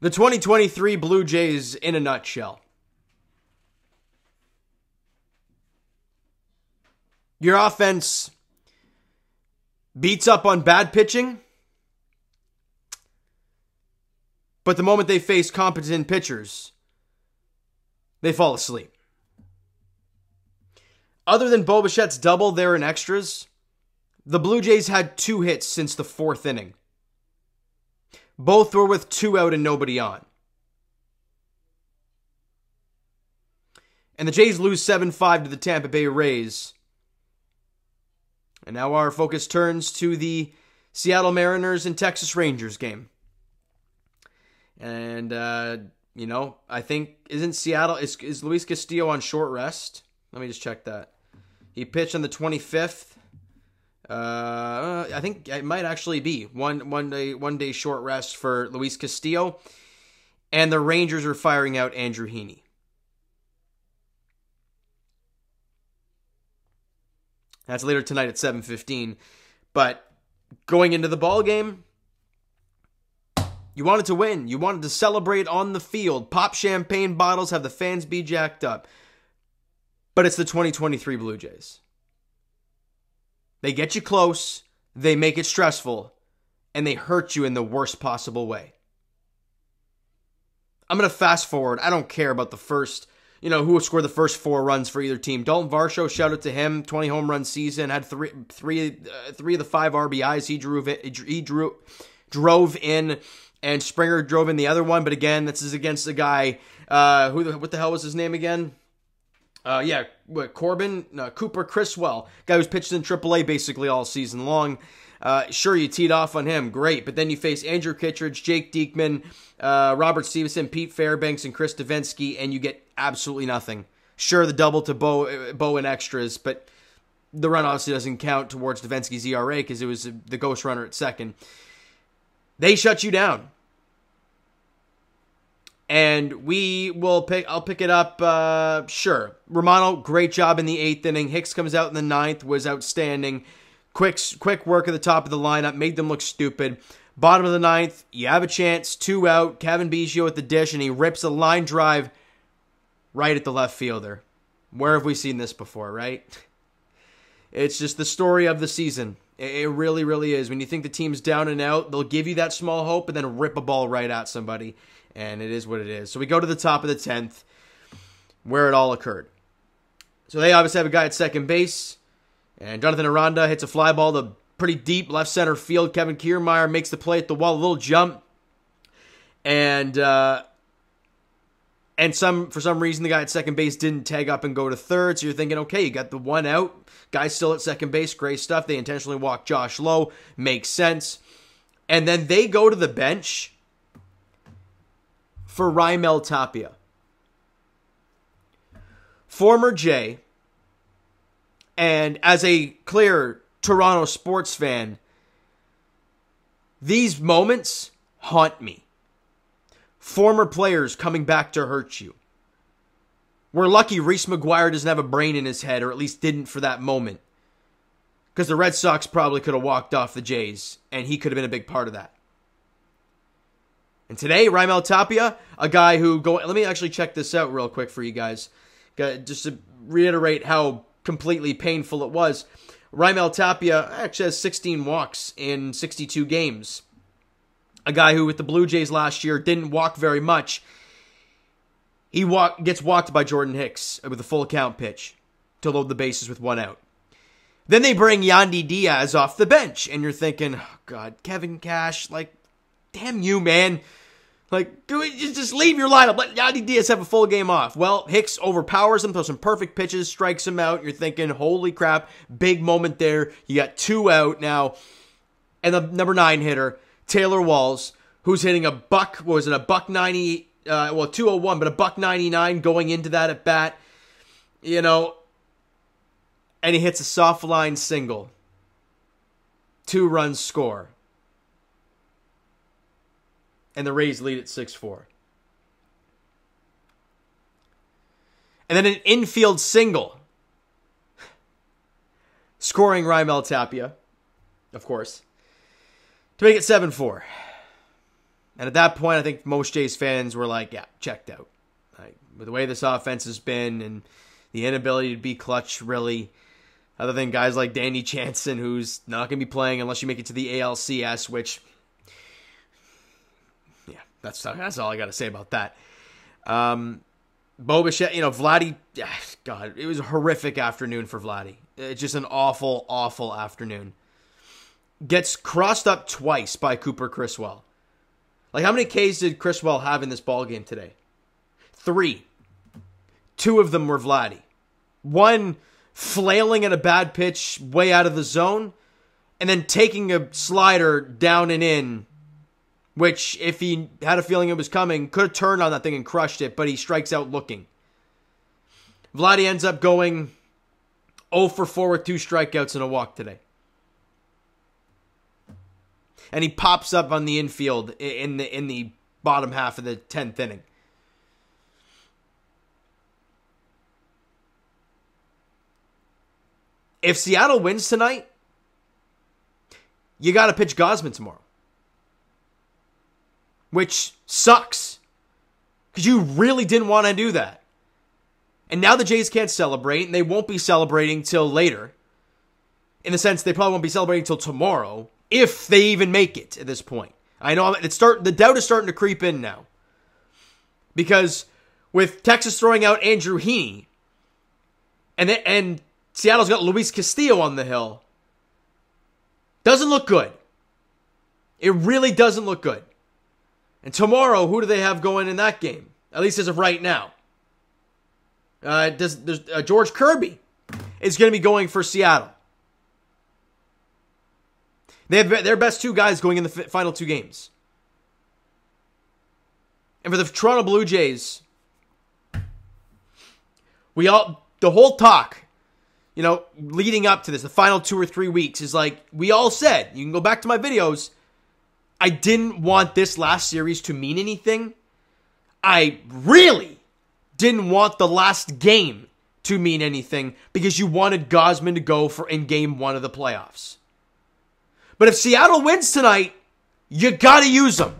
The 2023 Blue Jays in a nutshell. Your offense beats up on bad pitching, but the moment they face competent pitchers, they fall asleep. Other than Bo Bichette's double there in extras, the Blue Jays had two hits since the fourth inning. Both were with two out and nobody on. And the Jays lose 7 5 to the Tampa Bay Rays. And now our focus turns to the Seattle Mariners and Texas Rangers game. And, uh, you know, I think, isn't Seattle, is, is Luis Castillo on short rest? Let me just check that. He pitched on the 25th. Uh, I think it might actually be one one day one day short rest for Luis Castillo, and the Rangers are firing out Andrew Heaney. That's later tonight at seven fifteen, but going into the ball game, you wanted to win. You wanted to celebrate on the field, pop champagne bottles, have the fans be jacked up. But it's the 2023 Blue Jays. They get you close, they make it stressful, and they hurt you in the worst possible way. I'm going to fast forward. I don't care about the first, you know, who scored the first four runs for either team. Dalton Varsho, shout out to him, 20 home run season, had three, three, uh, three of the five RBIs he drew, he drew, drove in, and Springer drove in the other one. But again, this is against a guy, uh, who, what the hell was his name again? Uh, yeah, what, Corbin, Cooper Criswell, guy who's pitched in AAA basically all season long. Uh, sure, you teed off on him, great, but then you face Andrew Kittredge, Jake Diekman, uh, Robert Stephenson, Pete Fairbanks, and Chris Devenski, and you get absolutely nothing. Sure, the double to Bo, Bo and extras, but the run obviously doesn't count towards Devenski's ERA because it was the ghost runner at second. They shut you down and we will pick. I'll pick it up. Uh, sure, Romano, great job in the eighth inning. Hicks comes out in the ninth, was outstanding. Quick, quick work at the top of the lineup, made them look stupid. Bottom of the ninth, you have a chance, two out. Cavan Biggio at the dish, and he rips a line drive right at the left fielder. Where have we seen this before, right? It's just the story of the season. It really, really is. When you think the team's down and out, they'll give you that small hope and then rip a ball right at somebody and it is what it is. So we go to the top of the 10th where it all occurred. So they obviously have a guy at second base, and Jonathan Aranda hits a fly ball to pretty deep left center field. Kevin Kiermaier makes the play at the wall, a little jump, and uh, and some for some reason the guy at second base didn't tag up and go to third. So you're thinking, okay, you got the one out, guy's still at second base, great stuff. They intentionally walk Josh Lowe, makes sense, and then they go to the bench for Raimel Tapia. Former Jay, and as a clear Toronto sports fan, these moments haunt me. Former players coming back to hurt you. We're lucky Reese McGuire doesn't have a brain in his head, or at least didn't for that moment. Because the Red Sox probably could have walked off the Jays, and he could have been a big part of that. And today, Raimel Tapia, a guy who go. Let me actually check this out real quick for you guys, just to reiterate how completely painful it was. Raimel Tapia actually has 16 walks in 62 games. A guy who, with the Blue Jays last year, didn't walk very much. He walk, gets walked by Jordan Hicks with a full count pitch to load the bases with one out. Then they bring Yandy Diaz off the bench, and you're thinking, oh God, Kevin Cash, like, damn you, man. Like, just leave your lineup. Let Yandy Diaz have a full game off. Well, Hicks overpowers him, throws some perfect pitches, strikes him out. You're thinking, holy crap, big moment there. You got two out now. And the number nine hitter, Taylor Walls, who's hitting a buck, what was it, a buck 90, uh, well, 201, but a buck 99 going into that at bat. You know, and he hits a soft line single. Two runs score and the Rays lead at 6 4. And then an infield single, scoring Raimel Tapia, of course, to make it 7 4. And at that point, I think most Jays fans were like, yeah, checked out. Like, with the way this offense has been and the inability to be clutch, really, other than guys like Danny Jansen, who's not going to be playing unless you make it to the ALCS, which, yeah, that's, that's all I got to say about that. Um, Bo Bichette, you know, Vladdy, God, it was a horrific afternoon for Vladdy. It's just an awful, awful afternoon. Gets crossed up twice by Cooper Criswell. Like, how many Ks did Criswell have in this ball game today? Three. Two of them were Vladdy. One flailing at a bad pitch way out of the zone, and then taking a slider down and in, which, if he had a feeling it was coming, could have turned on that thing and crushed it, but he strikes out looking. Vladdy ends up going 0 for 4 with two strikeouts and a walk today. And he pops up on the infield in the in the bottom half of the 10th inning. If Seattle wins tonight, you got to pitch Gausman tomorrow. Which sucks. Because you really didn't want to do that. And now the Jays can't celebrate, and they won't be celebrating till later. In the sense, they probably won't be celebrating till tomorrow, if they even make it at this point. I know it's start the doubt is starting to creep in now. Because with Texas throwing out Andrew Heaney, and then, and Seattle's got Luis Castillo on the hill, doesn't look good. It really doesn't look good. And tomorrow, who do they have going in that game? At least as of right now. Uh, does uh, George Kirby is going to be going for Seattle. They have their best two guys going in the final two games. And for the Toronto Blue Jays, we all the whole talk, you know, leading up to this, the final two or three weeks is like we all said. You can go back to my videos. I didn't want this last series to mean anything. I really didn't want the last game to mean anything because you wanted Gausman to go for in game one of the playoffs. But if Seattle wins tonight, you got to use them.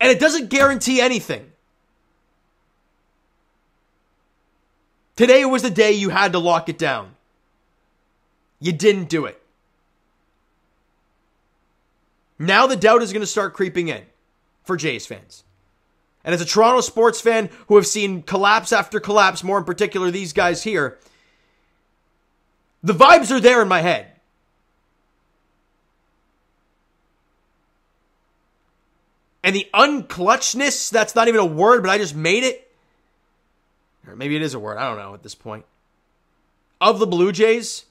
And it doesn't guarantee anything. Today was the day you had to lock it down. You didn't do it. Now the doubt is going to start creeping in for Jays fans. And as a Toronto sports fan who have seen collapse after collapse, more in particular these guys here, the vibes are there in my head. And the unclutchness, that's not even a word, but I just made it. Or maybe it is a word, I don't know at this point. Of the Blue Jays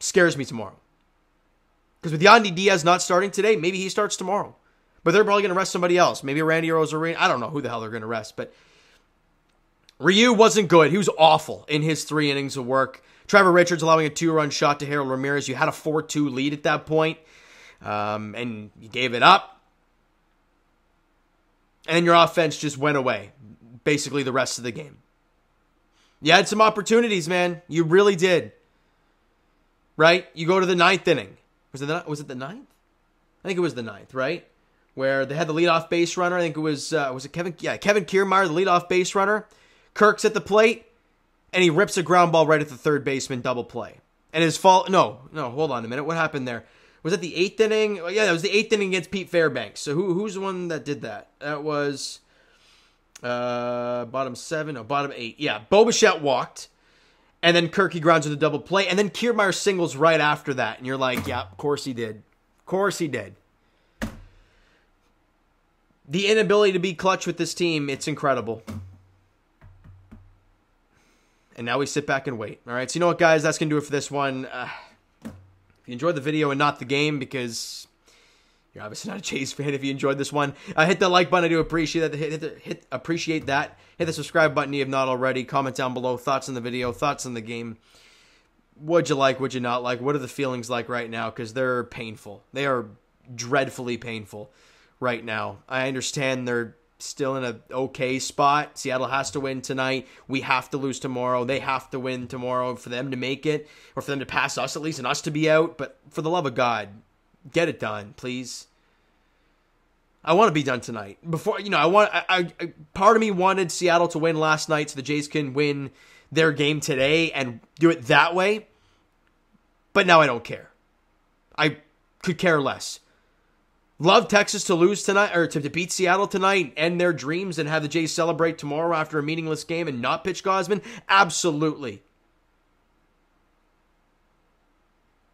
scares me tomorrow. Because with Yandy Diaz not starting today, maybe he starts tomorrow. But they're probably going to rest somebody else. Maybe Randy Arozarena. I don't know who the hell they're going to rest. But Ryu wasn't good. He was awful in his three innings of work. Trevor Richards allowing a two-run shot to Harold Ramirez. You had a 4-2 lead at that point, um, and you gave it up. And your offense just went away, basically the rest of the game. You had some opportunities, man. You really did. Right? You go to the ninth inning. Was it the, was it the ninth? I think it was the ninth, right? Where they had the leadoff base runner. I think it was uh, was it Kevin? Yeah, Kevin Kiermaier, the leadoff base runner. Kirk's at the plate, and he rips a ground ball right at the third baseman, double play. And his fault. No, no, hold on a minute. What happened there? Was it the eighth inning? Yeah, that was the eighth inning against Pete Fairbanks. So who who's the one that did that? That was uh bottom seven, no, bottom eight. Yeah, Bo Bichette walked. And then Kirky grounds with a double play. And then Kiermaier singles right after that. And you're like, yeah, of course he did. Of course he did. The inability to be clutch with this team, it's incredible. And now we sit back and wait. All right, so you know what, guys? That's going to do it for this one. Uh, you enjoyed the video and not the game, because you're obviously not a Jays fan if you enjoyed this one. Uh, hit the like button. I do appreciate that. Hit, hit, hit, appreciate that. Hit the subscribe button if not already. Comment down below thoughts on the video, thoughts on the game. What'd you like? What'd you not like? What are the feelings like right now? Because they're painful. They are dreadfully painful right now. I understand they're still in a okay spot. Seattle has to win tonight. We have to lose tomorrow. They have to win tomorrow for them to make it, or for them to pass us at least, and us to be out. But for the love of God, get it done, please. I want to be done tonight. Before you know, I want. I, I part of me wanted Seattle to win last night, so the Jays can win their game today and do it that way. But now I don't care. I could care less. Love Texas to lose tonight or to, to beat Seattle tonight, end their dreams, and have the Jays celebrate tomorrow after a meaningless game and not pitch Gausman? Absolutely.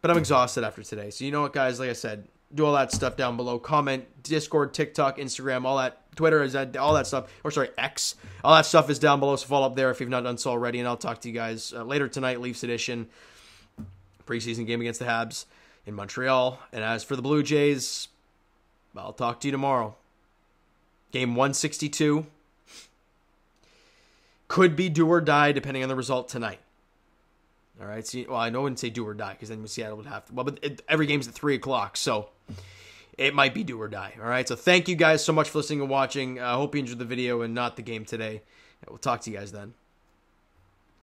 But I'm exhausted after today. So you know what, guys? Like I said, do all that stuff down below. Comment, Discord, TikTok, Instagram, all that. Twitter is that all that stuff. Or sorry, X. All that stuff is down below. So follow up there if you've not done so already. And I'll talk to you guys uh, later tonight. Leafs edition, preseason game against the Habs in Montreal. And as for the Blue Jays, I'll talk to you tomorrow. Game 162 could be do or die depending on the result tonight. All right. Well, I know I wouldn't say do or die because then Seattle would have to. Well, but it, every game's at three o'clock, so it might be do or die. All right. So thank you guys so much for listening and watching. I uh, hope you enjoyed the video and not the game today. We'll talk to you guys then.